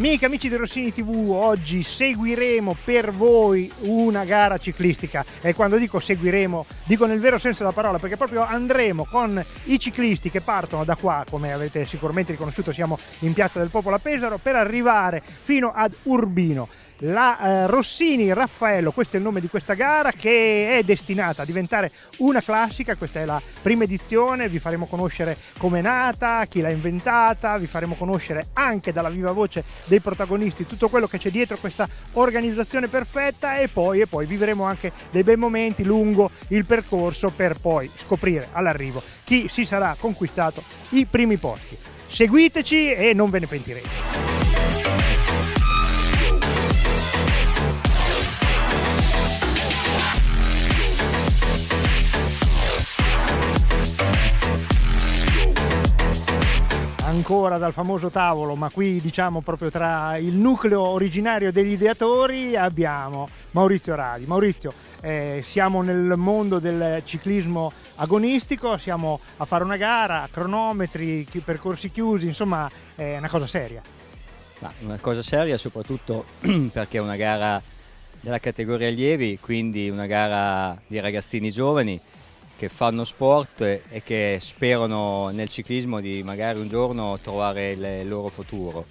Amiche, amici di Rossini TV, oggi seguiremo per voi una gara ciclistica. E quando dico seguiremo dico nel vero senso della parola perché proprio andremo con i ciclisti che partono da qua, come avete sicuramente riconosciuto siamo in Piazza del Popolo a Pesaro, per arrivare fino ad Urbino. La eh, Rossini Raffaello, questo è il nome di questa gara che è destinata a diventare una classica, questa è la prima edizione, vi faremo conoscere come è nata, chi l'ha inventata, vi faremo conoscere anche dalla viva voce dei protagonisti tutto quello che c'è dietro questa organizzazione perfetta e poi, e poi vivremo anche dei bei momenti lungo il percorso per poi scoprire all'arrivo chi si sarà conquistato i primi posti. Seguiteci e non ve ne pentirete. Ancora dal famoso tavolo, ma qui diciamo proprio tra il nucleo originario degli ideatori abbiamo Maurizio Radi. Maurizio, eh, siamo nel mondo del ciclismo agonistico, siamo a fare una gara, cronometri, percorsi chiusi, insomma è una cosa seria. Ma una cosa seria soprattutto perché è una gara della categoria allievi, quindi una gara di ragazzini giovani che fanno sport e che sperano nel ciclismo di magari un giorno trovare il loro futuro,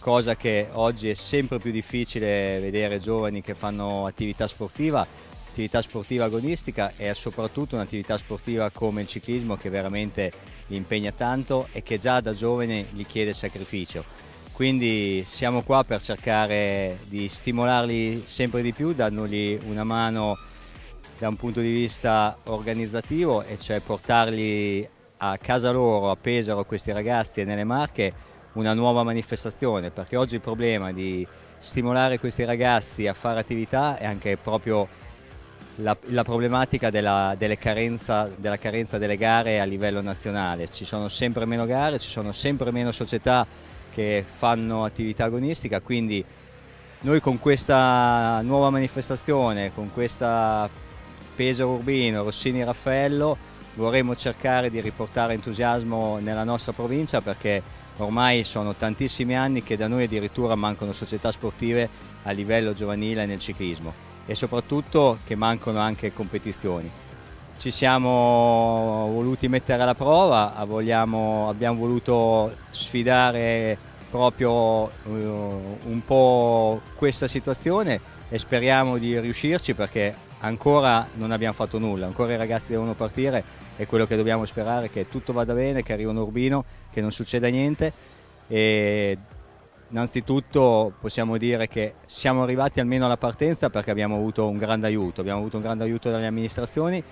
cosa che oggi è sempre più difficile vedere giovani che fanno attività sportiva, attività sportiva agonistica e soprattutto un'attività sportiva come il ciclismo che veramente li impegna tanto e che già da giovane gli chiede sacrificio. Quindi siamo qua per cercare di stimolarli sempre di più, dandogli una mano da un punto di vista organizzativo e cioè portarli a casa loro, a Pesaro, questi ragazzi e nelle Marche una nuova manifestazione perché oggi il problema di stimolare questi ragazzi a fare attività è anche proprio la, la problematica della, carenza, della carenza delle gare a livello nazionale. Ci sono sempre meno gare, ci sono sempre meno società che fanno attività agonistica, quindi noi con questa nuova manifestazione, con questa Pesaro Urbino, Rossini Raffaello, vorremmo cercare di riportare entusiasmo nella nostra provincia perché ormai sono tantissimi anni che da noi addirittura mancano società sportive a livello giovanile nel ciclismo e soprattutto che mancano anche competizioni. Ci siamo voluti mettere alla prova, vogliamo, abbiamo voluto sfidare proprio uh, un po' questa situazione e speriamo di riuscirci perché ancora non abbiamo fatto nulla, ancora i ragazzi devono partire e quello che dobbiamo sperare è che tutto vada bene, che arrivi un Urbino, che non succeda niente. E innanzitutto possiamo dire che siamo arrivati almeno alla partenza perché abbiamo avuto un grande aiuto, abbiamo avuto un grande aiuto dalle amministrazioni,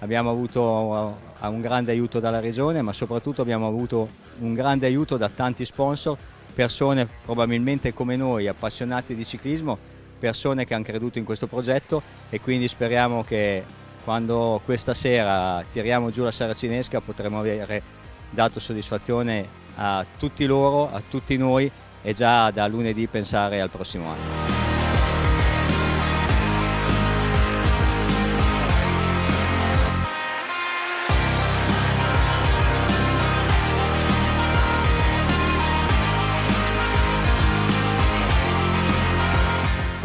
abbiamo avuto uh, un grande aiuto dalla regione ma soprattutto abbiamo avuto un grande aiuto da tanti sponsor, persone probabilmente come noi appassionati di ciclismo persone che hanno creduto in questo progetto e quindi speriamo che quando questa sera tiriamo giù la saracinesca potremo avere dato soddisfazione a tutti loro, a tutti noi e già da lunedì pensare al prossimo anno.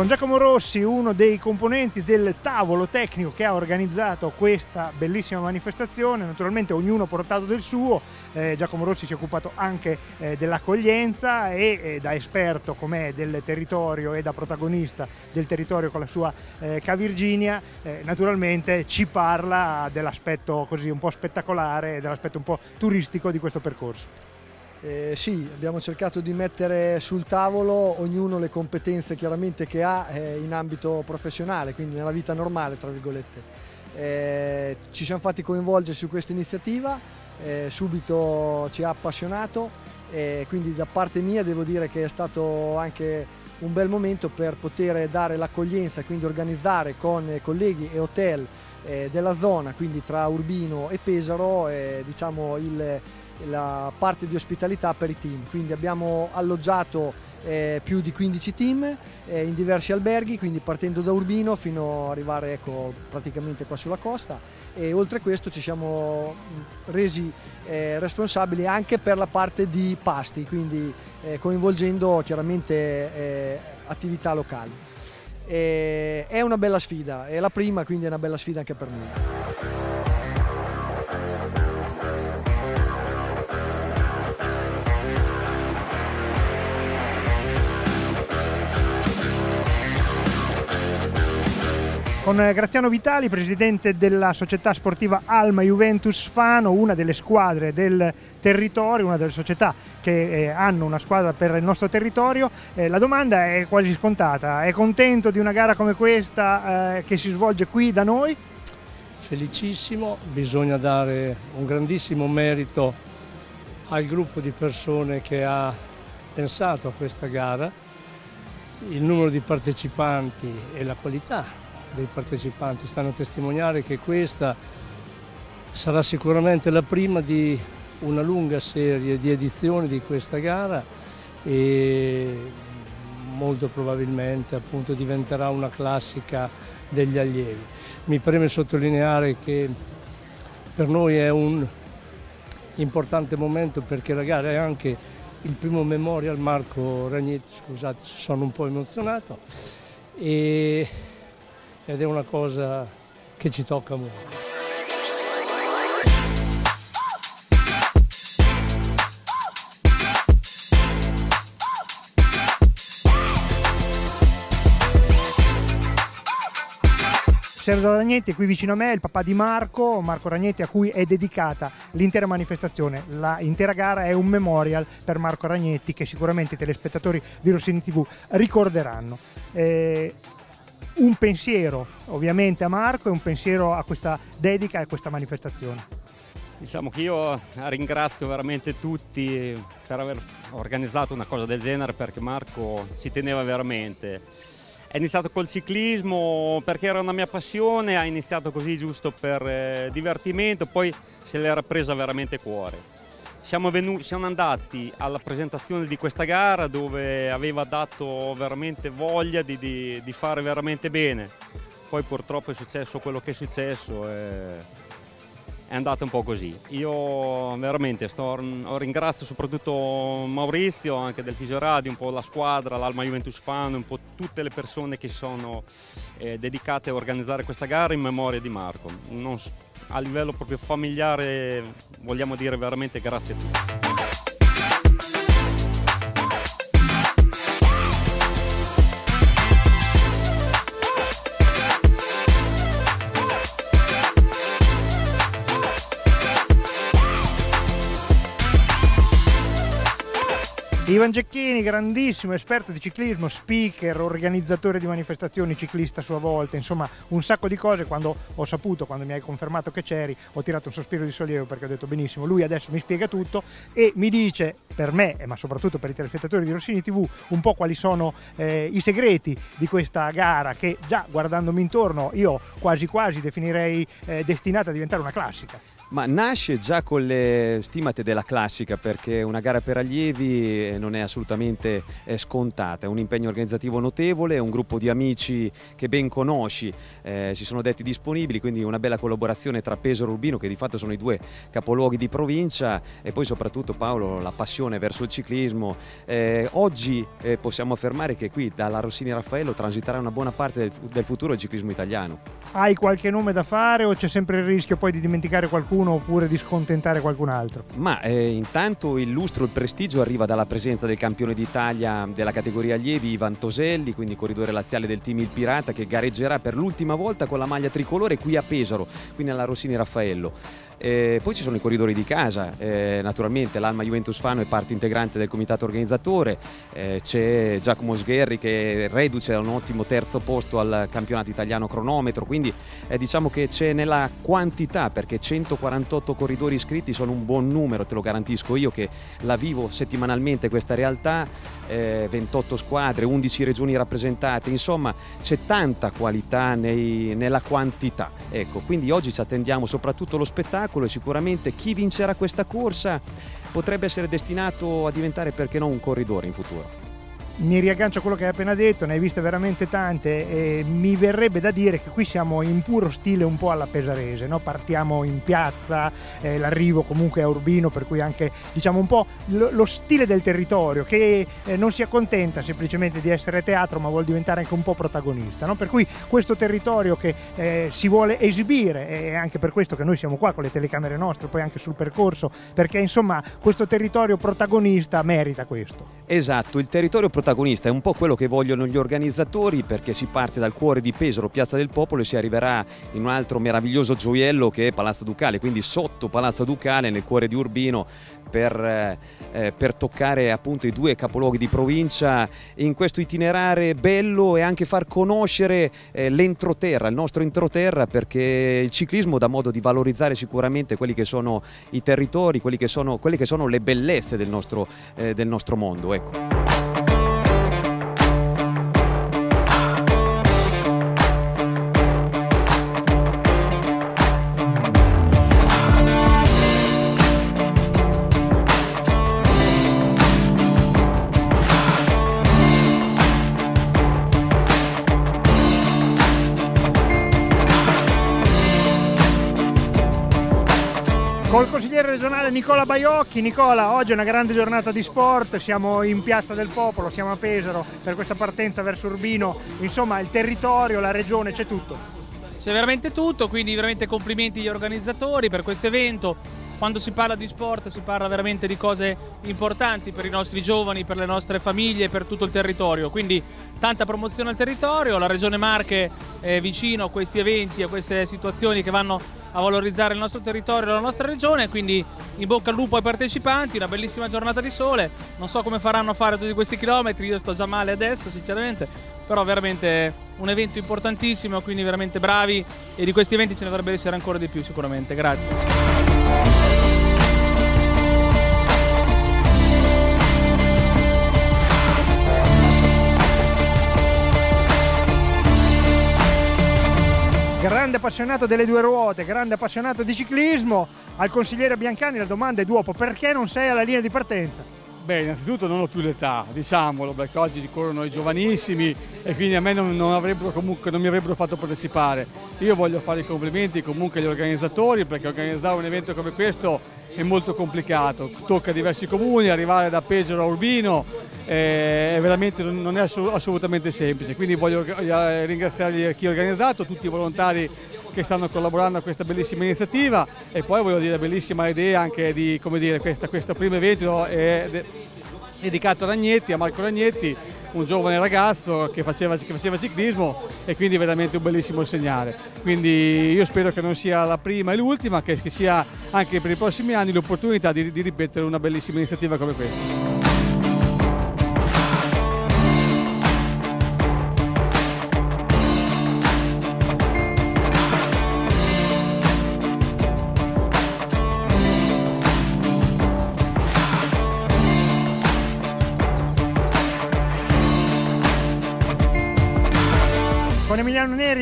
Con Giacomo Rossi, uno dei componenti del tavolo tecnico che ha organizzato questa bellissima manifestazione, naturalmente ognuno portato del suo, eh, Giacomo Rossi si è occupato anche eh, dell'accoglienza e eh, da esperto com'è del territorio e da protagonista del territorio con la sua eh, Ca Virginia, eh, naturalmente ci parla dell'aspetto così un po' spettacolare, dell'aspetto un po' turistico di questo percorso. Eh, sì, abbiamo cercato di mettere sul tavolo ognuno le competenze chiaramente che ha eh, in ambito professionale, quindi nella vita normale, tra virgolette. Eh, ci siamo fatti coinvolgere su questa iniziativa, eh, subito ci ha appassionato, quindi da parte mia devo dire che è stato anche un bel momento per poter dare l'accoglienza, quindi organizzare con colleghi e hotel eh, della zona, quindi tra Urbino e Pesaro, eh, diciamo il, la parte di ospitalità per i team. Quindi abbiamo alloggiato eh, più di 15 team eh, in diversi alberghi, quindi partendo da Urbino fino ad arrivare ecco, praticamente qua sulla costa e oltre a questo ci siamo resi eh, responsabili anche per la parte di pasti, quindi eh, coinvolgendo chiaramente eh, attività locali. E è una bella sfida, è la prima quindi è una bella sfida anche per noi. Con Graziano Vitali, presidente della società sportiva Alma Juventus Fano, una delle squadre del territorio, una delle società che eh, hanno una squadra per il nostro territorio. Eh, la domanda è quasi scontata, è contento di una gara come questa eh, che si svolge qui da noi? Felicissimo, bisogna dare un grandissimo merito al gruppo di persone che ha pensato a questa gara, il numero di partecipanti e la qualità dei partecipanti stanno a testimoniare che questa sarà sicuramente la prima di una lunga serie di edizioni di questa gara e molto probabilmente appunto diventerà una classica degli allievi. Mi preme sottolineare che per noi è un importante momento perché la gara è anche il primo memorial Marco Ragnetti, scusate se sono un po' emozionato, e ed è una cosa che ci tocca molto. Sergio Ragnetti qui vicino a me, il papà di Marco, Marco Ragnetti a cui è dedicata l'intera manifestazione. L'intera gara è un memorial per Marco Ragnetti che sicuramente i telespettatori di Rossini TV ricorderanno. Eh, un pensiero ovviamente a Marco e un pensiero a questa dedica e a questa manifestazione. Diciamo che io ringrazio veramente tutti per aver organizzato una cosa del genere perché Marco ci teneva veramente. È iniziato col ciclismo perché era una mia passione, ha iniziato così giusto per eh, divertimento, poi se l'era presa veramente cuore. Siamo, venuti, siamo, andati alla presentazione di questa gara dove aveva dato veramente voglia di, di, di fare veramente bene. Poi purtroppo è successo quello che è successo e è andato un po' così. Io veramente sto, ringrazio soprattutto Maurizio, anche del Fisioradio, un po' la squadra, l'Alma Juventus Fan, un po' tutte le persone che sono eh, dedicate a organizzare questa gara in memoria di Marco. Non, a livello proprio familiare vogliamo dire veramente grazie a tutti. Ivan Gecchini, grandissimo esperto di ciclismo, speaker, organizzatore di manifestazioni, ciclista a sua volta, insomma un sacco di cose. Quando ho saputo, quando mi hai confermato che c'eri, ho tirato un sospiro di sollievo perché ho detto benissimo, lui adesso mi spiega tutto e mi dice per me, ma soprattutto per i telespettatori di Rossini TV, un po' quali sono eh, i segreti di questa gara che già guardandomi intorno io quasi quasi definirei eh, destinata a diventare una classica. Ma nasce già con le stimate della classica perché una gara per allievi eh, non è assolutamente eh, scontata, è un impegno organizzativo notevole, un gruppo di amici che ben conosci eh, si sono detti disponibili, quindi una bella collaborazione tra Pesaro e Urbino che di fatto sono i due capoluoghi di provincia e poi soprattutto Paolo la passione verso il ciclismo. Eh, oggi eh, possiamo affermare che qui dalla Rossini Raffaello transiterà una buona parte del, del futuro del ciclismo italiano. Hai qualche nome da fare o c'è sempre il rischio poi di dimenticare qualcuno? Qualcuno oppure di scontentare qualcun altro? Ma eh, intanto il lustro, il prestigio arriva dalla presenza del campione d'Italia della categoria allievi Ivan Toselli, quindi corridore laziale del team Il Pirata che gareggerà per l'ultima volta con la maglia tricolore qui a Pesaro, qui nella Rossini Raffaello. Eh, poi ci sono i corridori di casa, eh, naturalmente l'Alma Juventus Fano è parte integrante del comitato organizzatore, eh, c'è Giacomo Sgherri che reduce da un ottimo terzo posto al campionato italiano cronometro, quindi eh, diciamo che c'è nella quantità perché 148 corridori iscritti sono un buon numero, te lo garantisco io che la vivo settimanalmente questa realtà, 28 eh, squadre, 11 regioni rappresentate, insomma c'è tanta qualità nei, nella quantità. Ecco, quindi oggi ci attendiamo soprattutto lo spettacolo e sicuramente chi vincerà questa corsa potrebbe essere destinato a diventare perché no un corridore in futuro mi riaggancio a quello che hai appena detto, ne hai viste veramente tante e mi verrebbe da dire che qui siamo in puro stile un po' alla pesarese, no? partiamo in piazza, eh, l'arrivo comunque a Urbino, per cui anche diciamo un po' lo, lo stile del territorio che eh, non si accontenta semplicemente di essere teatro ma vuole diventare anche un po' protagonista, no? per cui questo territorio che eh, si vuole esibire è anche per questo che noi siamo qua con le telecamere nostre, poi anche sul percorso, perché insomma questo territorio protagonista merita questo. Esatto, il territorio protagonista protagonista, è un po' quello che vogliono gli organizzatori perché si parte dal cuore di Pesaro, Piazza del Popolo e si arriverà in un altro meraviglioso gioiello che è Palazzo Ducale, quindi sotto Palazzo Ducale nel cuore di Urbino per, eh, per, toccare appunto i due capoluoghi di provincia in questo itinerare bello e anche far conoscere eh, l'entroterra, il nostro entroterra perché il ciclismo dà modo di valorizzare sicuramente quelli che sono i territori, che sono, quelle che sono le bellezze del nostro, eh, del nostro mondo. Ecco. Col consigliere regionale Nicola Baiocchi. Nicola, oggi è una grande giornata di sport, siamo in Piazza del Popolo, siamo a Pesaro per questa partenza verso Urbino, insomma il territorio, la regione, c'è tutto. C'è veramente tutto, quindi veramente complimenti agli organizzatori per questo evento. Quando si parla di sport si parla veramente di cose importanti per i nostri giovani, per le nostre famiglie, per tutto il territorio. Quindi tanta promozione al territorio, la Regione Marche è vicino a questi eventi, a queste situazioni che vanno a valorizzare il nostro territorio e la nostra regione, quindi in bocca al lupo ai partecipanti, una bellissima giornata di sole, non so come faranno a fare tutti questi chilometri, io sto già male adesso sinceramente, però veramente un evento importantissimo, quindi veramente bravi e di questi eventi ce ne dovrebbe essere ancora di più sicuramente, grazie. Grande appassionato delle due ruote, grande appassionato di ciclismo, al consigliere Biancani la domanda è dopo, perché non sei alla linea di partenza? Beh, innanzitutto non ho più l'età, diciamolo, perché oggi corrono i giovanissimi e quindi a me non, non, comunque, non, mi avrebbero fatto partecipare. Io voglio fare i complimenti comunque agli organizzatori perché organizzare un evento come questo è molto complicato, tocca diversi comuni, arrivare da Pesaro a Urbino eh, veramente non è assolutamente semplice, quindi voglio ringraziare chi ha organizzato, tutti i volontari che stanno collaborando a questa bellissima iniziativa. E poi voglio dire bellissima idea anche di come dire, questa, questo primo evento è dedicato a Ragnetti, a Marco Ragnetti un giovane ragazzo che faceva, che faceva, ciclismo e quindi veramente un bellissimo segnale. Quindi io spero che non sia la prima e l'ultima, che, che sia anche per i prossimi anni l'opportunità di, di ripetere una bellissima iniziativa come questa.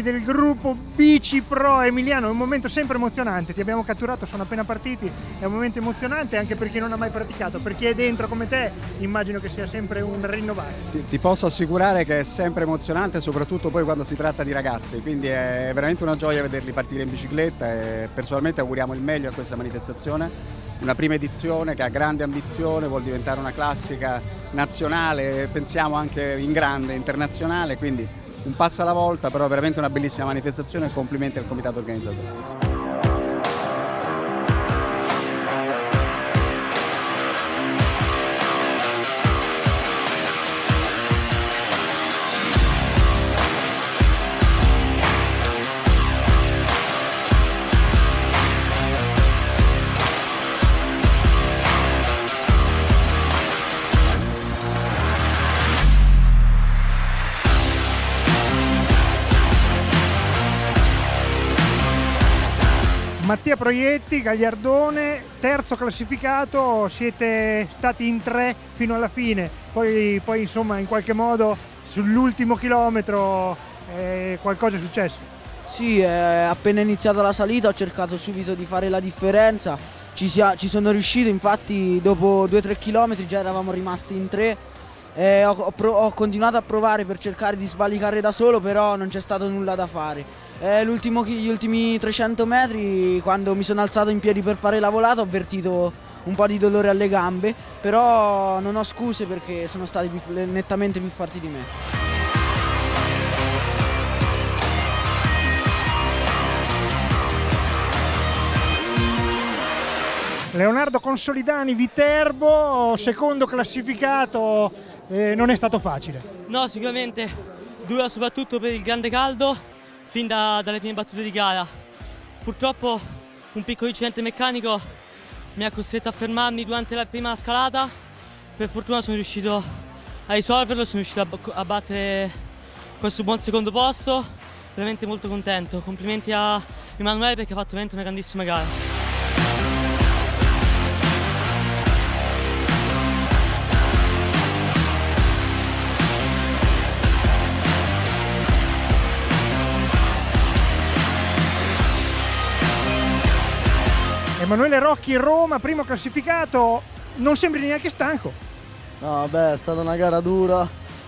Del gruppo Bici Pro. Emiliano, è un momento sempre emozionante, ti abbiamo catturato, sono appena partiti, è un momento emozionante anche per chi non ha mai praticato, per chi è dentro come te immagino che sia sempre un rinnovare. Ti, ti posso assicurare che è sempre emozionante, soprattutto poi quando si tratta di ragazzi, quindi è veramente una gioia vederli partire in bicicletta e personalmente auguriamo il meglio a questa manifestazione una prima edizione che ha grande ambizione, vuol diventare una classica nazionale, pensiamo anche in grande, internazionale, quindi un passo alla volta, però veramente una bellissima manifestazione e complimenti al comitato organizzatore. Mattia Proietti, Gagliardone, terzo classificato, siete stati in tre fino alla fine, poi, poi insomma in qualche modo sull'ultimo chilometro eh, qualcosa è successo. Sì, eh, appena iniziata la salita ho cercato subito di fare la differenza, ci, sia, ci sono riuscito, infatti dopo 2-3 km già eravamo rimasti in tre, eh, ho, ho, ho, continuato a provare per cercare di svalicare da solo, però non c'è stato nulla da fare. Eh, gli ultimi 300 metri, quando mi sono alzato in piedi per fare la volata, ho avvertito un po' di dolore alle gambe, però non ho scuse perché sono stati più, nettamente più forti di me. Leonardo Consolidani, Viterbo, secondo classificato, eh, non è stato facile. No, sicuramente dura soprattutto per il grande caldo fin da, dalle prime battute di gara. Purtroppo un piccolo incidente meccanico mi ha costretto a fermarmi durante la prima scalata. Per fortuna sono riuscito a risolverlo, sono riuscito a, a battere questo buon secondo posto. Veramente molto contento. Complimenti a Emanuele perché ha fatto veramente una grandissima gara. Emanuele Rocchi Roma, primo classificato, non sembri neanche stanco. No, beh, è stata una gara dura,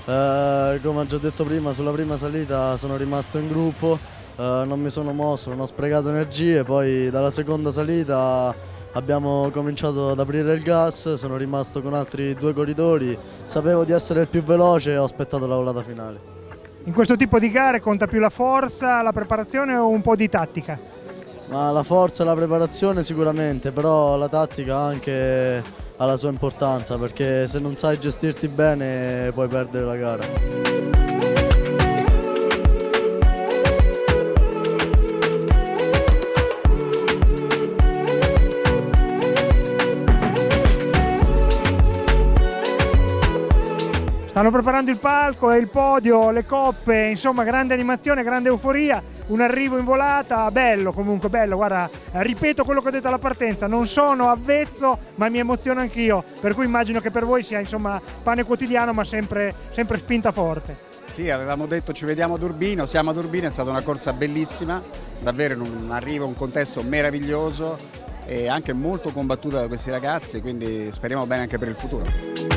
eh, come ho già detto prima, sulla prima salita sono rimasto in gruppo, eh, non mi sono mosso, non ho sprecato energie, poi dalla seconda salita abbiamo cominciato ad aprire il gas, sono rimasto con altri due corridori, sapevo di essere il più veloce e ho aspettato la volata finale. In questo tipo di gare conta più la forza, la preparazione o un po' di tattica? Ma la forza e la preparazione sicuramente, però la tattica anche ha la sua importanza perché se non sai gestirti bene puoi perdere la gara. Stanno preparando il palco e il podio, le coppe, insomma grande animazione, grande euforia, un arrivo in volata, bello comunque, bello, guarda, ripeto quello che ho detto alla partenza, non sono avvezzo ma mi emoziono anch'io, per cui immagino che per voi sia insomma pane quotidiano ma sempre, sempre spinta forte. Sì, avevamo detto ci vediamo ad Urbino, siamo ad Urbino, è stata una corsa bellissima, davvero un arrivo, un contesto meraviglioso e anche molto combattuta da questi ragazzi, quindi speriamo bene anche per il futuro.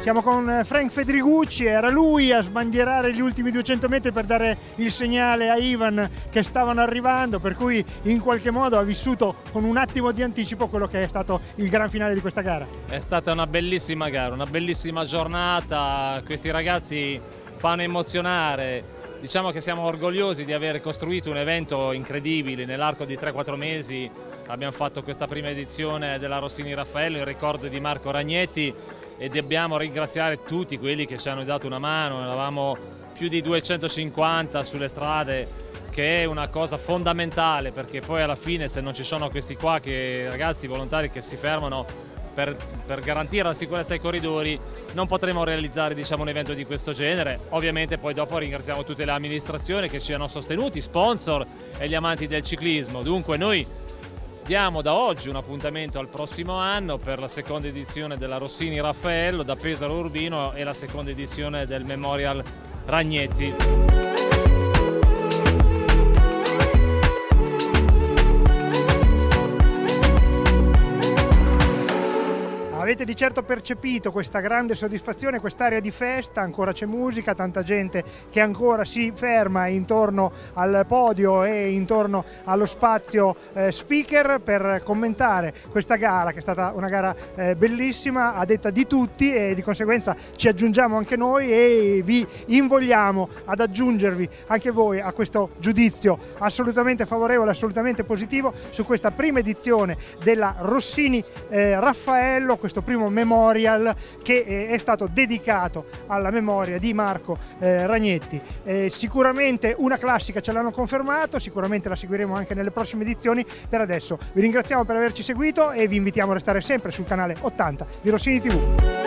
Siamo con eh, Frank Fedrigucci, era lui a sbandierare gli ultimi 200 metri per dare il segnale a Ivan che stavano arrivando, per cui in qualche modo ha vissuto con un attimo di anticipo quello che è stato il gran finale di questa gara. È stata una bellissima gara, una bellissima giornata, questi ragazzi fanno emozionare. Diciamo che siamo orgogliosi di aver costruito un evento incredibile nell'arco di 3-4 mesi. Abbiamo fatto questa prima edizione della Rossini Raffaello in ricordo di Marco Ragnetti e dobbiamo ringraziare tutti quelli che ci hanno dato una mano, eravamo più di 250 sulle strade che è una cosa fondamentale perché poi alla fine se non ci sono questi qua che, ragazzi volontari che si fermano per, per, garantire la sicurezza ai corridori non potremo realizzare diciamo, un evento di questo genere. Ovviamente poi dopo ringraziamo tutte le amministrazioni che ci hanno sostenuti, sponsor e gli amanti del ciclismo. Dunque noi Diamo da oggi un appuntamento al prossimo anno per la seconda edizione della Rossini Raffaello da Pesaro Urbino e la seconda edizione del Memorial Ragnetti. Avete di certo percepito questa grande soddisfazione, quest'area di festa, ancora c'è musica, tanta gente che ancora si ferma intorno al podio e intorno allo spazio eh, speaker per commentare questa gara che è stata una gara eh, bellissima a detta di tutti e di conseguenza ci aggiungiamo anche noi e vi invogliamo ad aggiungervi anche voi a questo giudizio assolutamente favorevole, assolutamente positivo su questa prima edizione della Rossini eh, Raffaello, questo questo primo memorial che eh, è stato dedicato alla memoria di Marco eh, Ragnetti. Eh, sicuramente una classica ce l'hanno confermato, sicuramente la seguiremo anche nelle prossime edizioni. Per adesso vi ringraziamo per averci seguito e vi invitiamo a restare sempre sul canale 80 di Rossini TV.